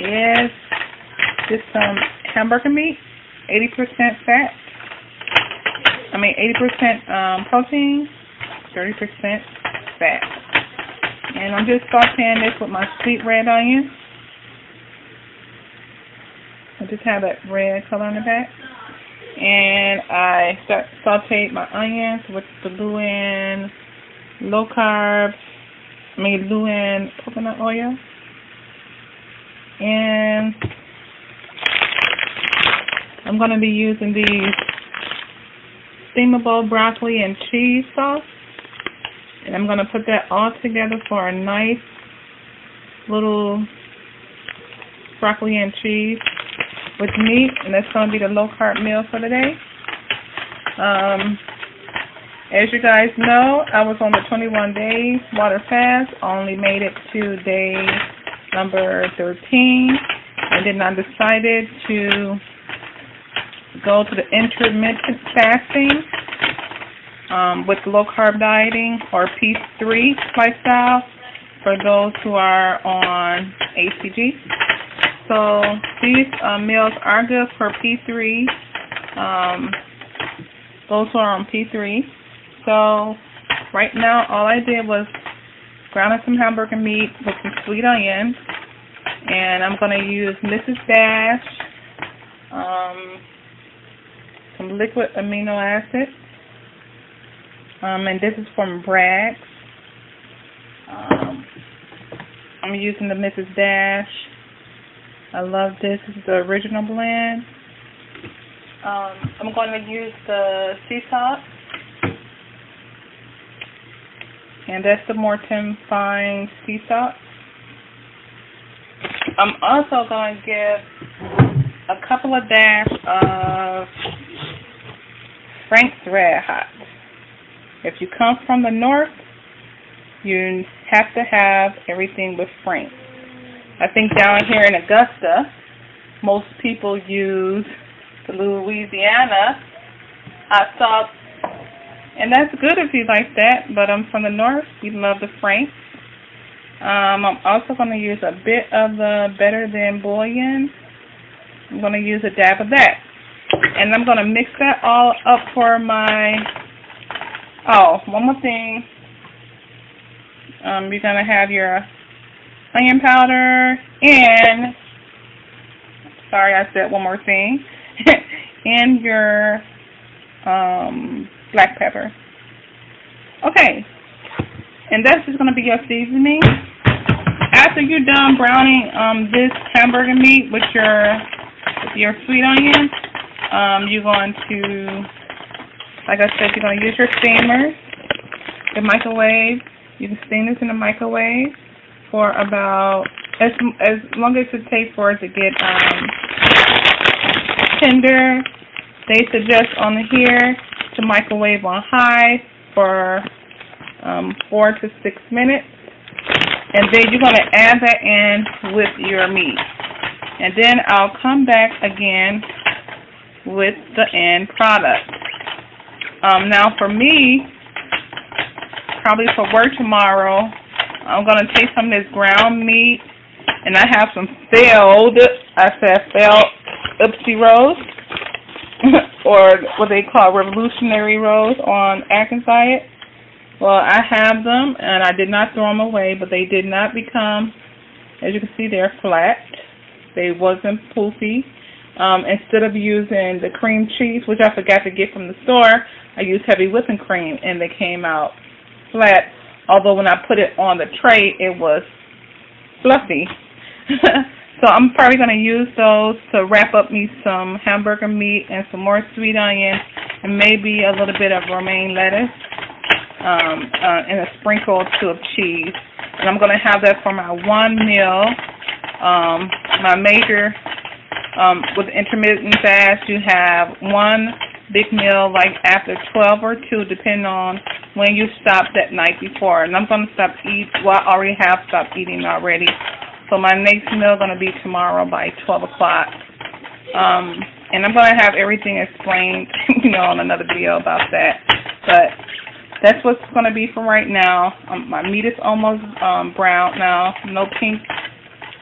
is just some hamburger meat, 80% fat. I mean 80% um, protein, 30% fat. And I'm just sauteing this with my sweet red onion. I just have that red color on the back. And I sauteed my onions with the LouAna low carb, I mean coconut oil. And I'm going to be using these steamable broccoli and cheese sauce. And I'm going to put that all together for a nice little broccoli and cheese with meat. And that's going to be the low carb meal for today. Um, as you guys know, I was on the 21 day water fast. Only made it to day number 13. And then I decided to go to the intermittent fasting um, with low carb dieting or P3 lifestyle for those who are on HCG. So these uh, meals are good for P3, um, those who are on P3. So right now all I did was ground some hamburger meat with some sweet onion and I'm going to use Mrs. Dash, um, some liquid amino acid, um, and this is from Bragg's. Um, I'm using the Mrs. Dash. I love this. This is the original blend. Um, I'm going to use the sea salt. And that's the Morton Fine Sea Salt. I'm also going to give a couple of dash of Frank's Red Hot. If you come from the north, you have to have everything with Frank's. I think down here in Augusta, most people use the Louisiana hot sauce, and that's good if you like that, but I'm from the north, we love the Frank's. Um, I'm also going to use a bit of the Better Than Bouillon. I'm going to use a dab of that. And I'm going to mix that all up for my, oh, one more thing. Um, you're going to have your onion powder and, sorry, I said one more thing, and your um, black pepper. Okay, and that's just going to be your seasoning. After you're done browning um, this hamburger meat with your with your sweet onion, um, you're going to, like I said, you're going to use your steamer, the microwave. You can steam this in the microwave for about as as long as it takes for it to get um, tender. They suggest on here to microwave on high for um, four to six minutes. And then you're going to add that in with your meat. And then I'll come back again with the end product. Um, now for me, probably for work tomorrow, I'm going to take some of this ground meat and I have some failed, I said failed Oopsie rolls, or what they call revolutionary rolls on Diet. Well, I have them, and I did not throw them away, but they did not become, as you can see, they're flat. They wasn't poofy. Um, instead of using the cream cheese, which I forgot to get from the store, I used heavy whipping cream, and they came out flat. Although when I put it on the tray, it was fluffy. so I'm probably going to use those to wrap up me some hamburger meat and some more sweet onion and maybe a little bit of romaine lettuce um, uh, and a sprinkle or two of cheese. And I'm going to have that for my one meal. Um, my major, um, with intermittent fast, you have one big meal like after 12 or 2, depending on when you stopped that night before. And I'm going to stop eat. Well, I already have stopped eating already. So my next meal is going to be tomorrow by 12 o'clock. Um, and I'm going to have everything explained, you know, on another video about that. But that's what's going to be for right now. Um, my meat is almost um, brown now. No pink,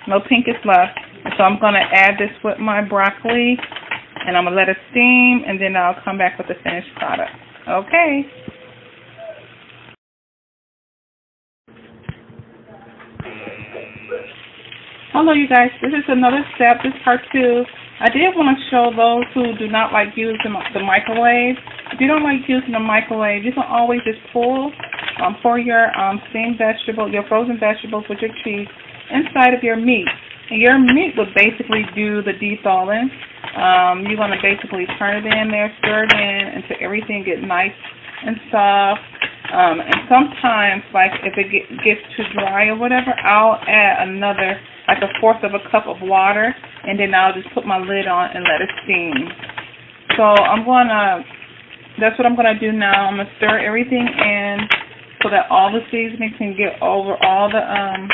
no pink is left. So I'm going to add this with my broccoli, and I'm going to let it steam, and then I'll come back with the finished product. Okay. Hello, you guys. This is another step. This part two. I did want to show those who do not like using the microwave. If you don't like using the microwave, you can always just pull, um, for your um, steamed vegetable, your frozen vegetables with your cheese inside of your meat. And your meat would basically do the de-thawing. Um, you're going to basically turn it in there, stir it in until everything gets nice and soft. Um, and sometimes, like if it get, gets too dry or whatever, I'll add another, like a fourth of a cup of water, and then I'll just put my lid on and let it steam. So I'm to, that's what I'm to do now. I'm to stir everything in so that all the seasoning can get over all the um,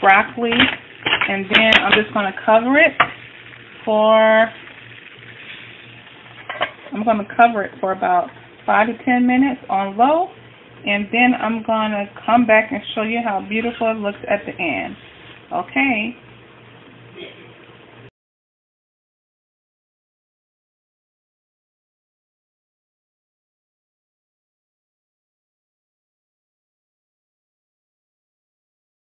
broccoli. And then I'm just to cover it for, I'm to cover it for about 5 to 10 minutes on low. And then I'm to come back and show you how beautiful it looks at the end. Okay.